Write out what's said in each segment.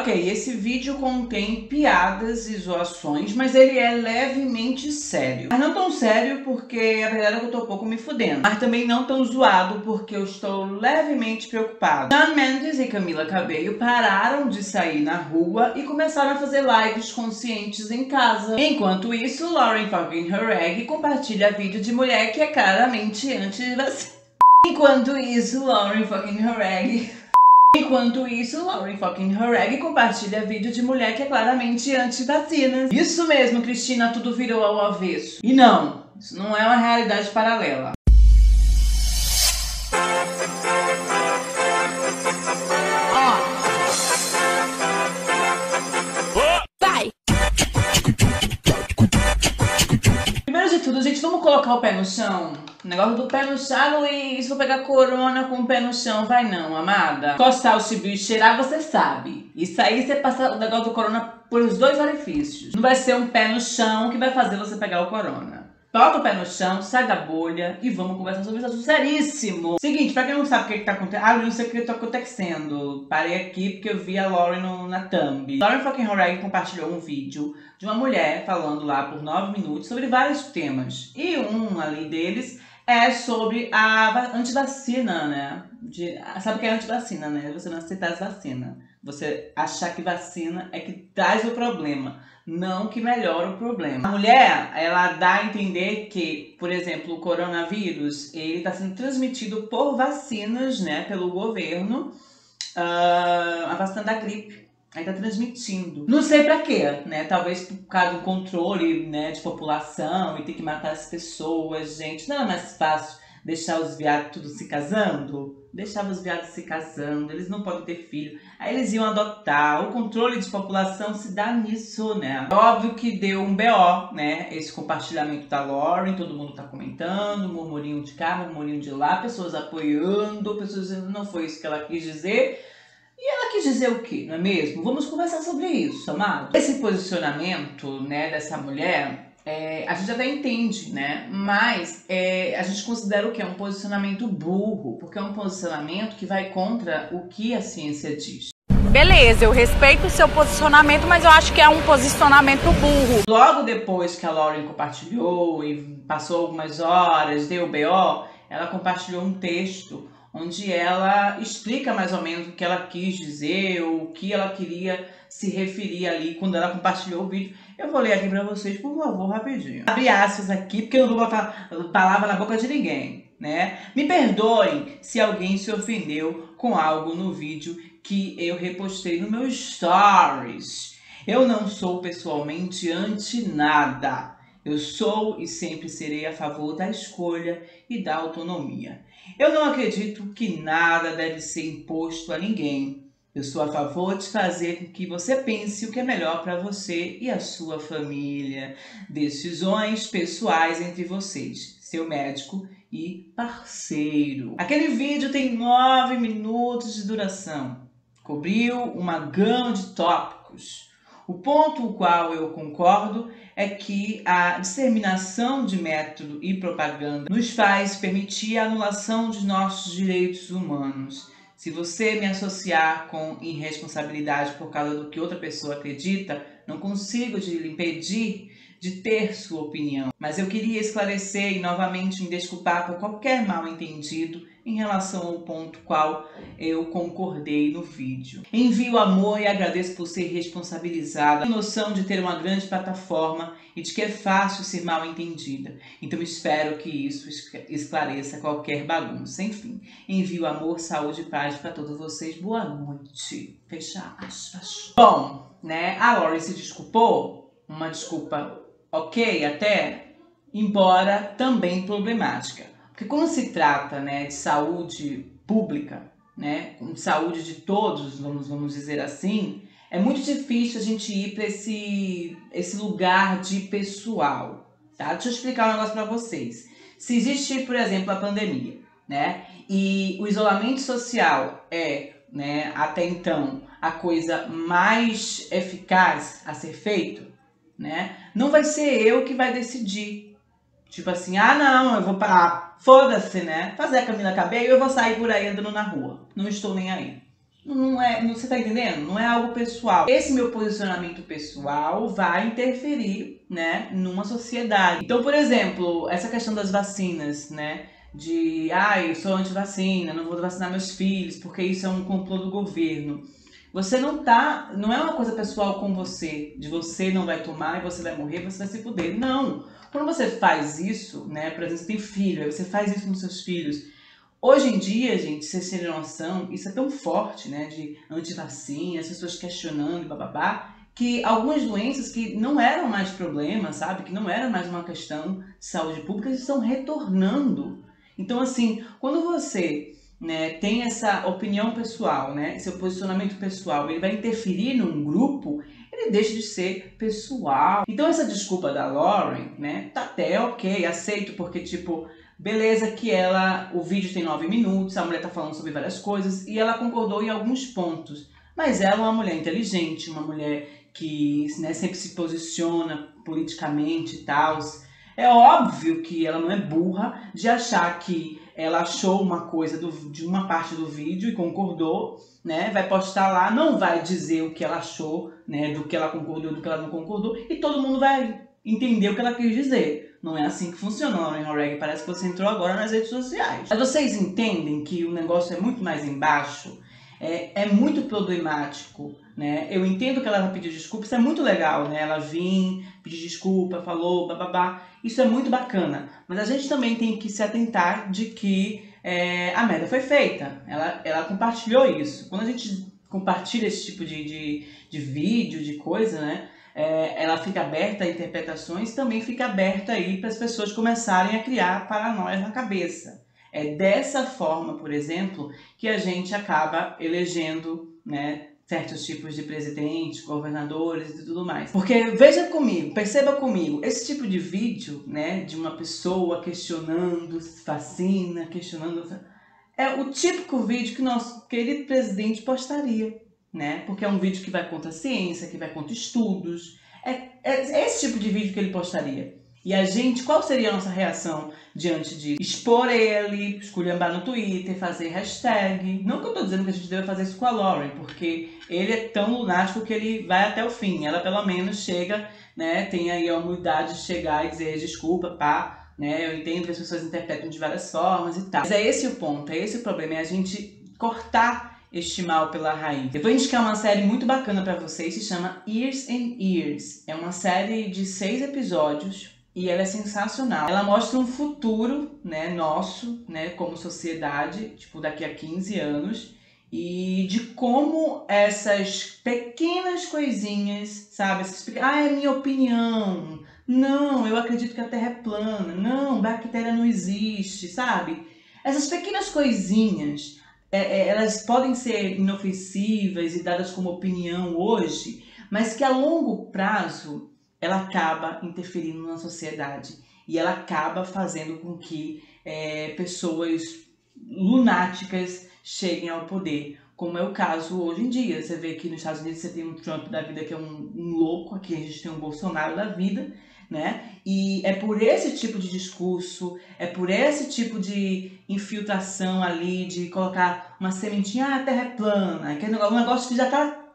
Ok, esse vídeo contém piadas e zoações, mas ele é levemente sério. Mas não tão sério porque a verdade é que eu tô um pouco me fudendo. Mas também não tão zoado porque eu estou levemente preocupado. Shawn Mendes e Camila Cabello pararam de sair na rua e começaram a fazer lives conscientes em casa. Enquanto isso, Lauren fucking Horeg compartilha vídeo de mulher que é claramente anti-vacina. Enquanto isso, Lauren fucking Horeg Enquanto isso, Lauren fucking Horeg compartilha vídeo de mulher que é claramente anti-vacinas. Isso mesmo, Cristina, tudo virou ao avesso. E não, isso não é uma realidade paralela. Colocar o pé no chão? O negócio do pé no chão, Luiz, vou pegar corona com o pé no chão. Vai não, amada. Coçar o chibio e cheirar, você sabe. Isso aí, você passa o negócio do corona por os dois orifícios. Não vai ser um pé no chão que vai fazer você pegar o corona. Bota o pé no chão, sai da bolha e vamos conversar sobre isso seríssimo. Seguinte, pra quem não sabe o que, que tá acontecendo. Ah, eu não sei o que tá acontecendo. Parei aqui porque eu vi a Lauren no, na thumb. Lauren fucking Horag compartilhou um vídeo de uma mulher falando lá por 9 minutos sobre vários temas. E um ali deles é sobre a antivacina, né? De, sabe o que é antivacina, né? Você não aceitar as vacinas. Você achar que vacina é que traz o problema, não que melhora o problema. A mulher, ela dá a entender que, por exemplo, o coronavírus, ele está sendo transmitido por vacinas, né? Pelo governo, uh, a vacina da gripe. Aí tá transmitindo. Não sei pra quê, né? Talvez por causa do controle, né, de população e ter que matar as pessoas, gente. Não é mais fácil deixar os viados tudo se casando? Deixava os viados se casando, eles não podem ter filho. Aí eles iam adotar. O controle de população se dá nisso, né? Óbvio que deu um BO, né? Esse compartilhamento da Lauren, todo mundo tá comentando, murmurinho de cá, murmurinho de lá, pessoas apoiando, pessoas dizendo não foi isso que ela quis dizer. E ela quis dizer o quê, não é mesmo? Vamos conversar sobre isso, amado. Esse posicionamento, né, dessa mulher, é, a gente até entende, né? Mas é, a gente considera o que? É um posicionamento burro, porque é um posicionamento que vai contra o que a ciência diz. Beleza, eu respeito o seu posicionamento, mas eu acho que é um posicionamento burro. Logo depois que a Lauren compartilhou e passou algumas horas, deu BO, ela compartilhou um texto onde ela explica mais ou menos o que ela quis dizer, ou o que ela queria se referir ali quando ela compartilhou o vídeo. Eu vou ler aqui para vocês, por favor, rapidinho. Abre aspas aqui, porque eu não vou botar palavra na boca de ninguém, né? Me perdoem se alguém se ofendeu com algo no vídeo que eu repostei no meu stories. Eu não sou pessoalmente anti nada. Eu sou e sempre serei a favor da escolha e da autonomia. Eu não acredito que nada deve ser imposto a ninguém. Eu sou a favor de fazer com que você pense o que é melhor para você e a sua família. Decisões pessoais entre vocês, seu médico e parceiro. Aquele vídeo tem nove minutos de duração. Cobriu uma gama de tópicos. O ponto o qual eu concordo é que a disseminação de método e propaganda nos faz permitir a anulação de nossos direitos humanos. Se você me associar com irresponsabilidade por causa do que outra pessoa acredita, não consigo te impedir de ter sua opinião. Mas eu queria esclarecer e novamente me desculpar por qualquer mal entendido em relação ao ponto qual eu concordei no vídeo. Envio amor e agradeço por ser responsabilizada, a noção de ter uma grande plataforma e de que é fácil ser mal entendida. Então espero que isso esclareça qualquer bagunça. Enfim, envio amor, saúde e paz para todos vocês. Boa noite. Fecha aspas. Bom, né? A Lori se desculpou. Uma desculpa ok até, embora também problemática. Porque quando se trata né, de saúde pública, né, de saúde de todos, vamos, vamos dizer assim, é muito difícil a gente ir para esse, esse lugar de pessoal. Tá? Deixa eu explicar um negócio para vocês. Se existe, por exemplo, a pandemia, né, e o isolamento social é, né, até então, a coisa mais eficaz a ser feito, né, não vai ser eu que vai decidir Tipo assim, ah não, eu vou parar. Foda-se, né? Fazer a Camila Cabello eu vou sair por aí andando na rua. Não estou nem aí. Não é, você tá entendendo? Não é algo pessoal. Esse meu posicionamento pessoal vai interferir, né, numa sociedade. Então, por exemplo, essa questão das vacinas, né? De, ah, eu sou anti-vacina, não vou vacinar meus filhos, porque isso é um complô do governo. Você não tá, não é uma coisa pessoal com você, de você não vai tomar e você vai morrer, você vai se fuder. Não. Quando você faz isso, né, por exemplo, você tem filho, você faz isso com seus filhos, Hoje em dia, gente, vocês terem noção, isso é tão forte, né, de antivacina, as pessoas questionando, bababá, que algumas doenças que não eram mais problema, sabe, que não era mais uma questão de saúde pública, estão retornando. Então, assim, quando você né, tem essa opinião pessoal, né, seu posicionamento pessoal, ele vai interferir num grupo, ele deixa de ser pessoal. Então, essa desculpa da Lauren, né, tá até ok, aceito, porque, tipo, Beleza que ela, o vídeo tem nove minutos, a mulher tá falando sobre várias coisas e ela concordou em alguns pontos. Mas ela é uma mulher inteligente, uma mulher que né, sempre se posiciona politicamente e tal. É óbvio que ela não é burra de achar que ela achou uma coisa do, de uma parte do vídeo e concordou, né? Vai postar lá, não vai dizer o que ela achou, né? Do que ela concordou, do que ela não concordou, e todo mundo vai entender o que ela quis dizer. Não é assim que funciona, Lauren Horeg. Parece que você entrou agora nas redes sociais. Mas vocês entendem que o negócio é muito mais embaixo? É, é muito problemático, né? Eu entendo que ela pediu desculpa, isso é muito legal, né? Ela vir, pedir desculpa, falou, bababá. Isso é muito bacana. Mas a gente também tem que se atentar de que é, a merda foi feita. Ela, ela compartilhou isso. Quando a gente compartilha esse tipo de, de, de vídeo, de coisa, né? é, ela fica aberta a interpretações, também fica aberta aí para as pessoas começarem a criar paranoias na cabeça. É dessa forma, por exemplo, que a gente acaba elegendo, né, certos tipos de presidentes, governadores e tudo mais. Porque veja comigo, perceba comigo, esse tipo de vídeo, né, de uma pessoa questionando vacina, questionando é o típico vídeo que nosso querido presidente postaria né? Porque é um vídeo que vai contra a ciência, que vai contra estudos. É, é esse tipo de vídeo que ele postaria. E a gente, qual seria a nossa reação diante de expor ele, esculhambar no Twitter, fazer hashtag? Não que eu tô dizendo que a gente deve fazer isso com a Lauren, porque ele é tão lunático que ele vai até o fim. Ela pelo menos chega, né, tem aí a humildade de chegar e dizer desculpa, pá, né? Eu entendo que as pessoas interpretam de várias formas e tal. Mas é esse o ponto, é esse o problema, é a gente cortar este mal pela raiz. Depois a gente quer uma série muito bacana para vocês, se chama Years and Years. É uma série de seis episódios e ela é sensacional. Ela mostra um futuro, né, nosso, né, como sociedade, tipo daqui a 15 anos, e de como essas pequenas coisinhas, sabe, essas ah, é minha opinião. Não, eu acredito que a Terra é plana. Não, bactéria não existe, sabe? Essas pequenas coisinhas é, é, elas podem ser inofensivas e dadas como opinião hoje, mas que a longo prazo ela acaba interferindo na sociedade e ela acaba fazendo com que é, pessoas lunáticas cheguem ao poder, como é o caso hoje em dia. Você vê que nos Estados Unidos você tem um Trump da vida que é um, um louco, aqui a gente tem um Bolsonaro da vida, né? E é por esse tipo de discurso, é por esse tipo de infiltração ali, de colocar uma sementinha, ah, a Terra é plana, que é um negócio que já está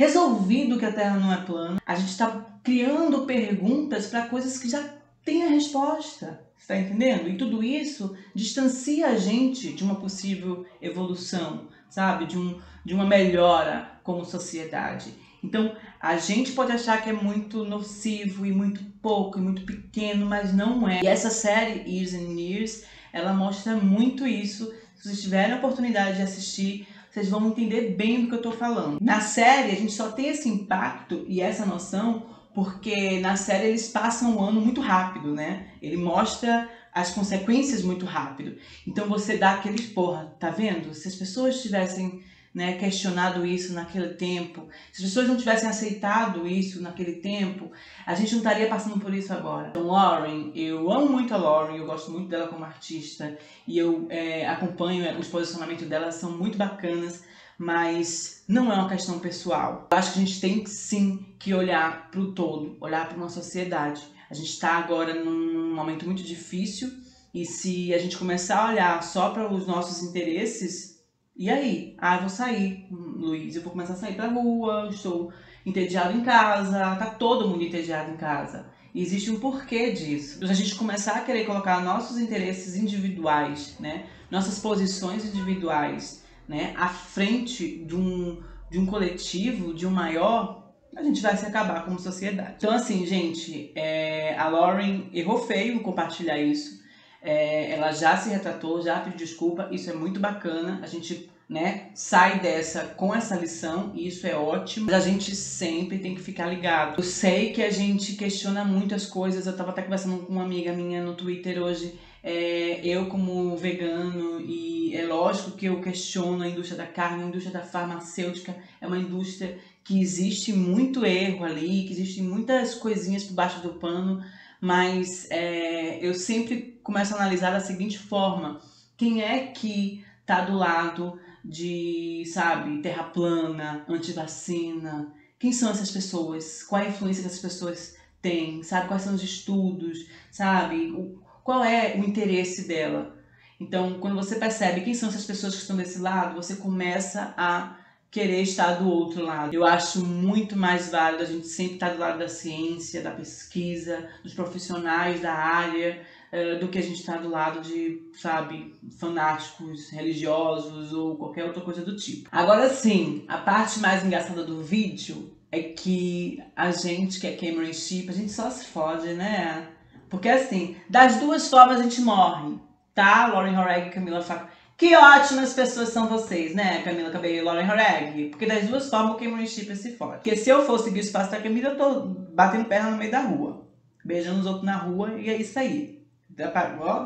resolvido que a Terra não é plana. A gente está criando perguntas para coisas que já têm a resposta. Está entendendo? E tudo isso distancia a gente de uma possível evolução, sabe? De, um, de uma melhora como sociedade. Então, a gente pode achar que é muito nocivo e muito pouco e muito pequeno, mas não é. E essa série, Years and Years, ela mostra muito isso. Se vocês tiverem a oportunidade de assistir, vocês vão entender bem do que eu estou falando. Na série, a gente só tem esse impacto e essa noção porque na série eles passam um ano muito rápido, né? Ele mostra as consequências muito rápido. Então você dá aquele porra, tá vendo? Se as pessoas tivessem né, questionado isso naquele tempo, se as pessoas não tivessem aceitado isso naquele tempo, a gente não estaria passando por isso agora. Então, Lauren, eu amo muito a Lauren, eu gosto muito dela como artista e eu é, acompanho os posicionamentos dela, são muito bacanas, mas não é uma questão pessoal. Eu acho que a gente tem sim que olhar para o todo, olhar para uma sociedade. A gente está agora num momento muito difícil e se a gente começar a olhar só para os nossos interesses, E aí? Ah, eu vou sair, Luiz, eu vou começar a sair pra rua, estou entediado em casa, tá todo mundo entediado em casa. E existe um porquê disso. A gente começar a querer colocar nossos interesses individuais, né? Nossas posições individuais, né? À frente de um, de um coletivo, de um maior, a gente vai se acabar como sociedade. Então, assim, gente, é, a Lauren errou feio em compartilhar isso. É, ela já se retratou, já pediu desculpa. Isso é muito bacana. A gente né, sai dessa com essa lição e isso é ótimo. Mas a gente sempre tem que ficar ligado. Eu sei que a gente questiona muitas coisas. Eu tava até conversando com uma amiga minha no Twitter hoje. É, eu como vegano e é lógico que eu questiono a indústria da carne, a indústria da farmacêutica é uma indústria que existe muito erro ali, que existe muitas coisinhas por baixo do pano, mas é, eu sempre começo a analisar da seguinte forma: quem é que tá do lado de, sabe, terra plana, antivacina. Quem são essas pessoas? Qual a influência que essas pessoas têm? Sabe? Quais são os estudos? Sabe? O, qual é o interesse dela? Então, quando você percebe quem são essas pessoas que estão desse lado, você começa a querer estar do outro lado. Eu acho muito mais válido a gente sempre estar do lado da ciência, da pesquisa, dos profissionais da área, eh, do que a gente está do lado de, sabe, fanáticos religiosos ou qualquer outra coisa do tipo. Agora sim, a parte mais engraçada do vídeo é que a gente que é Cameron Chip, a gente só se fode, né? Porque assim, das duas formas a gente morre, tá? Lauren Horeg e Camila Faco. Que ótimas pessoas são vocês, né? Camila Cabello e Lauren Horeg. Porque das duas formas o Cameron Chip se fode. Porque se eu fosse seguir o espaço da Camila, eu tô batendo perna no meio da rua. Beijando os outros na rua e é isso aí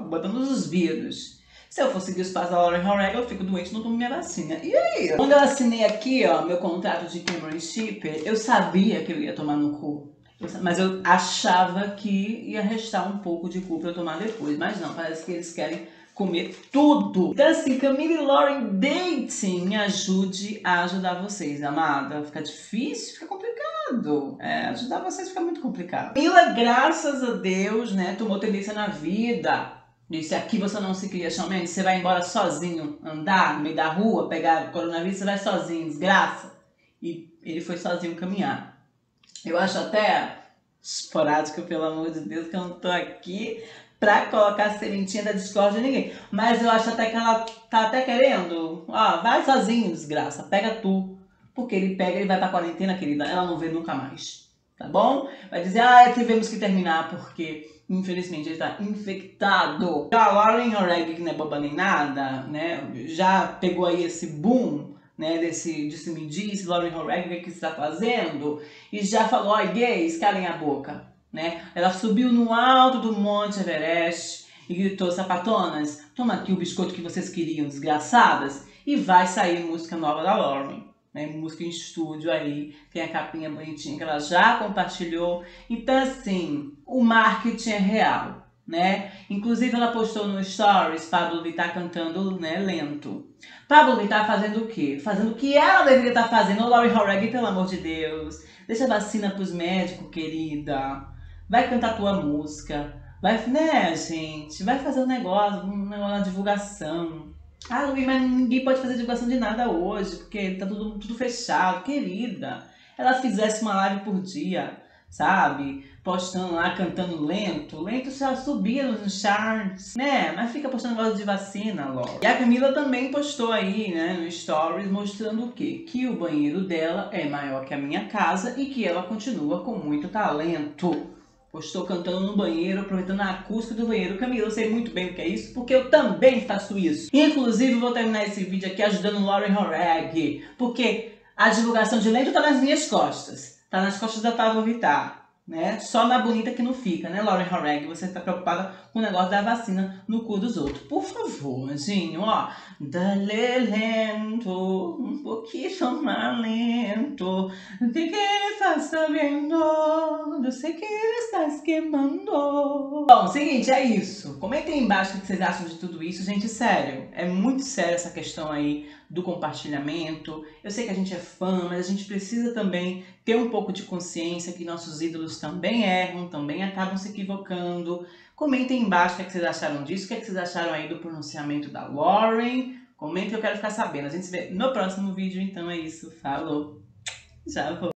botando os vírus. Se eu for seguir os passos da Lauren Horrega, eu fico doente não tomo minha vacina. E aí? Quando eu assinei aqui, ó, meu contrato de Cameron Shipper, eu sabia que eu ia tomar no cu. Mas eu achava que ia restar um pouco de cu pra eu tomar depois. Mas não, parece que eles querem comer tudo. Então assim, Camille Lauren Dating me ajude a ajudar vocês, amada. Fica difícil, fica complicado. É, ajudar vocês fica muito complicado. Mila, graças a Deus, né, tomou tendência na vida. Disse, aqui você não se cria somente, você vai embora sozinho, andar no meio da rua, pegar coronavírus, você vai sozinho, desgraça. E ele foi sozinho caminhar. Eu acho até esporádico, pelo amor de Deus, que eu não tô aqui pra colocar a sementinha da discórdia em ninguém. Mas eu acho até que ela tá até querendo. Ó, vai sozinho, desgraça. Pega tu. Porque ele pega e vai pra quarentena, querida. Ela não vê nunca mais. Tá bom? Vai dizer, ah, tivemos que terminar porque, infelizmente, ele tá infectado. A Lauren Horeg, que não é boba nem nada, né? Já pegou aí esse boom né, desse disse me disse, Lauren Horeg, o que você está fazendo? E já falou, ó, gays, calem a boca né? Ela subiu no alto do Monte Everest e gritou: Sapatonas, toma aqui o biscoito que vocês queriam, desgraçadas. E vai sair música nova da Lauren. Né, música em estúdio aí, tem a capinha bonitinha que ela já compartilhou. Então, assim, o marketing é real, né? Inclusive, ela postou no Stories Pablo Vittar cantando né, lento. Pablo Vittar fazendo o quê? Fazendo o que ela deveria estar fazendo. Ô, Laurie Horeg, pelo amor de Deus, deixa a vacina pros médicos, querida vai cantar tua música, vai, né, gente, vai fazer um negócio, uma divulgação. Ah, Luiz, mas ninguém pode fazer divulgação de nada hoje, porque tá tudo, tudo fechado. Querida, ela fizesse uma live por dia, sabe? Postando lá, cantando lento. Lento já subia nos charts, né? Mas fica postando negócio de vacina logo. E a Camila também postou aí, né, no Stories, mostrando o quê? Que o banheiro dela é maior que a minha casa e que ela continua com muito talento. Estou cantando no banheiro, aproveitando a acústica do banheiro. Camila, eu sei muito bem o que é isso, porque eu também faço isso. Inclusive, vou terminar esse vídeo aqui ajudando Lauren Horeg, porque a divulgação de lento está nas minhas costas. Está nas costas da Pablo Vittar né? Só na bonita que não fica, né, Lauren Horeg? Você está preocupada com o negócio da vacina no cu dos outros. Por favor, Anjinho, ó. Dale lento, um pouquinho mais lento. De que ele está sabendo, eu sei que ele está queimando. Bom, seguinte, é isso. Comentem embaixo o que vocês acham de tudo isso. Gente, sério, é muito sério essa questão aí do compartilhamento. Eu sei que a gente é fã, mas a gente precisa também ter um pouco de consciência que nossos ídolos também erram, também acabam se equivocando. Comentem embaixo o que, é que vocês acharam disso, o que, é que vocês acharam aí do pronunciamento da Lauren. Comenta que eu quero ficar sabendo. A gente se vê no próximo vídeo, então é isso. Falou. Já vou.